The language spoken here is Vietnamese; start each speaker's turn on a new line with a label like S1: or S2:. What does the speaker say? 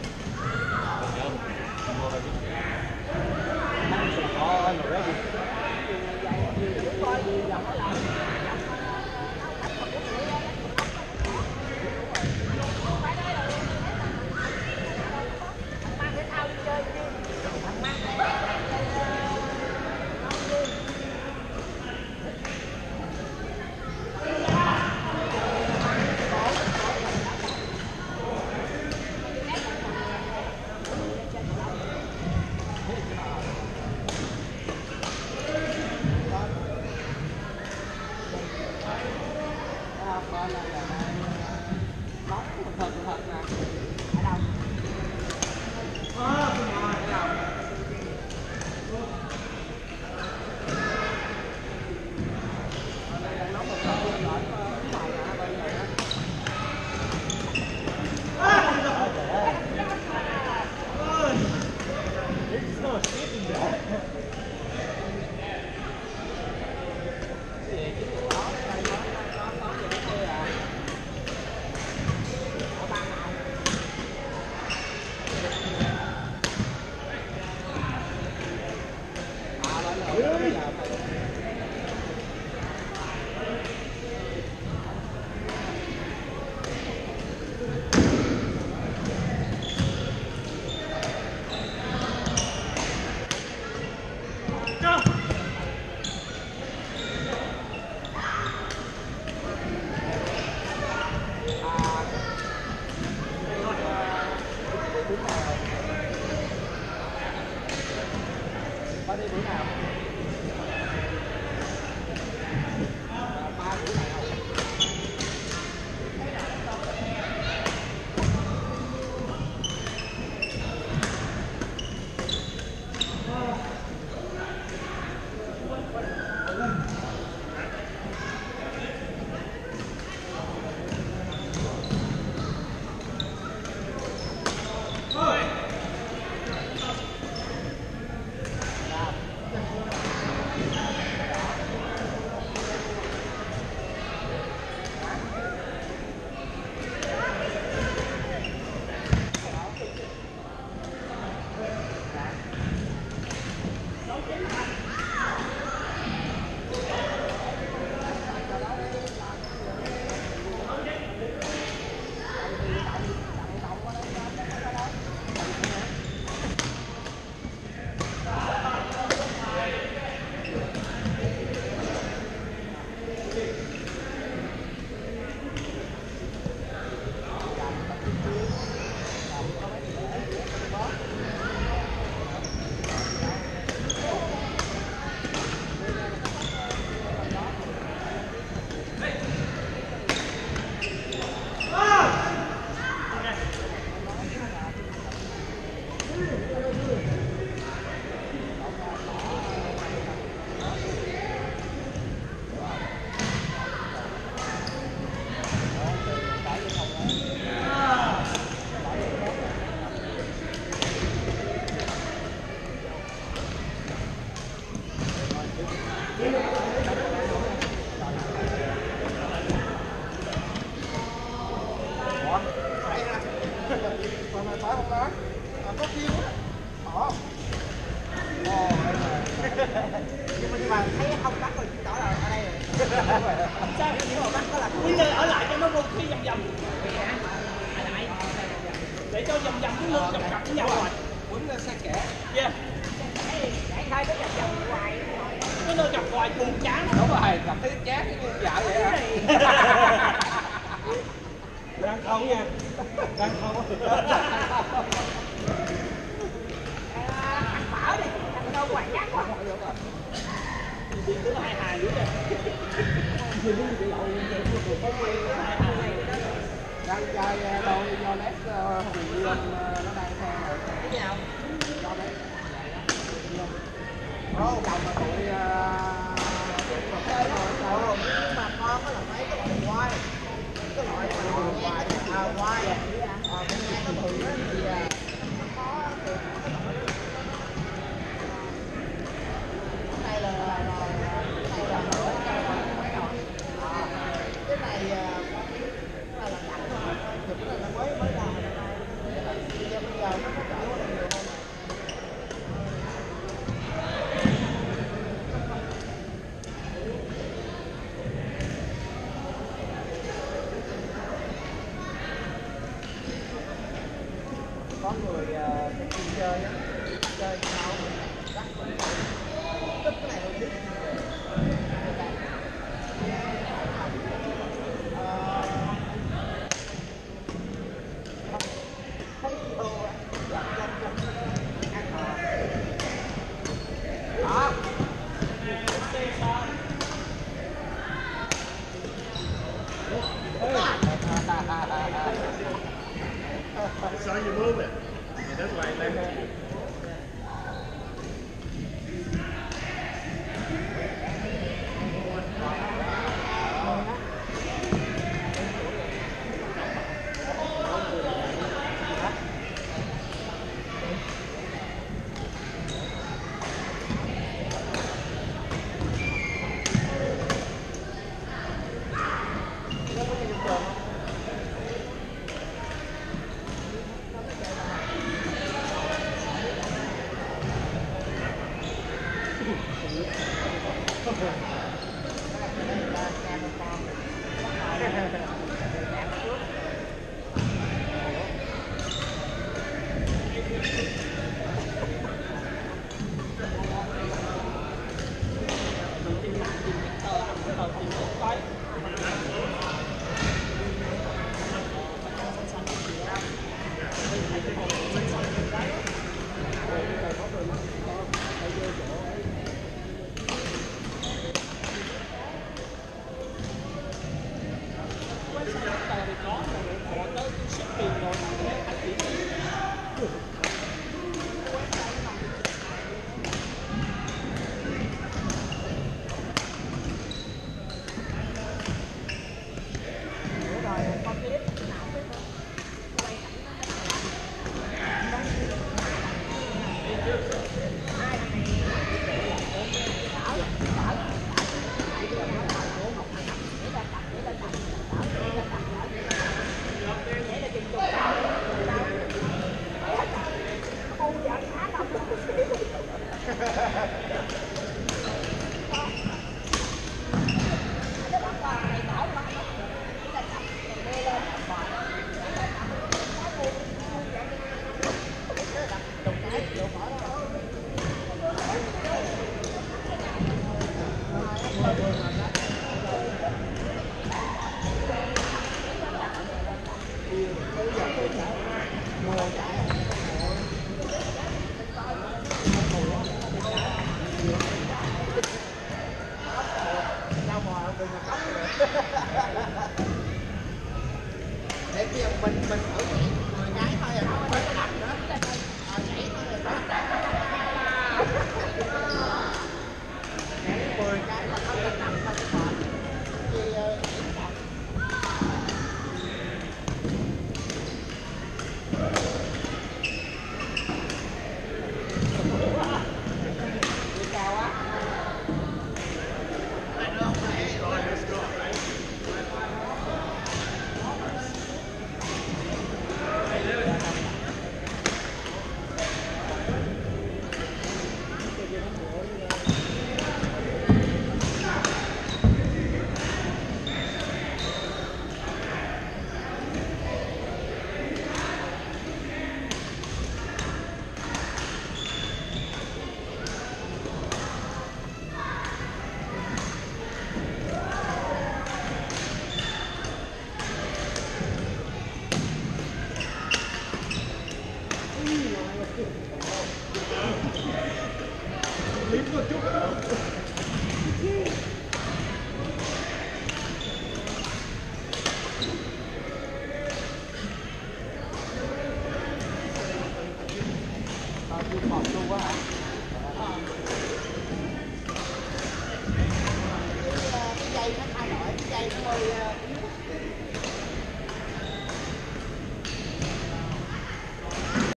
S1: it. Không? À, có kêu á. Bỏ.
S2: Nhưng mà, nhưng mà thấy không bắt rồi chứng tỏ là ở đây rồi
S3: sao
S2: nhưng mà bắt có là
S3: bây giờ ở lại cho nó vô khi vòng vòng để cho vòng vòng cái lưng chập chập với nhau rồi
S1: quấn lên xe kẻ.
S3: yeah.
S2: để thay cái vòng vòng hoài
S3: cái nơi chập hoài buồn chán
S1: Đúng rồi, gặp thấy chán cái như vợ vậy hả?
S3: đang khấu nha. Đang
S2: khấu bảo đi thằng đâu hoài quá
S3: hai hài nữa
S1: Đang chơi đôi do nét Hùng Dương ờ, nó đang theo rồi.
S2: cái nào
S1: Do lét. Có một đồng mà tụi ờ,
S2: chơi rồi rồi nhưng mà con có là mấy cái loại quay cái loại mà quay à quay à bên ngay có thường á thì à, nó có thường có cái loại đó. cái này là là là cái này là nổi cái này là mấy rồi À, cái này à, cái này là đặt thôi chụp cái này là mới mới ra năm nay bây giờ bây giờ nó có trở qua nhiều hơn có người ờ, uh, đi chơi á chơi sao mình thích cái này không biết. Amen. 么来着？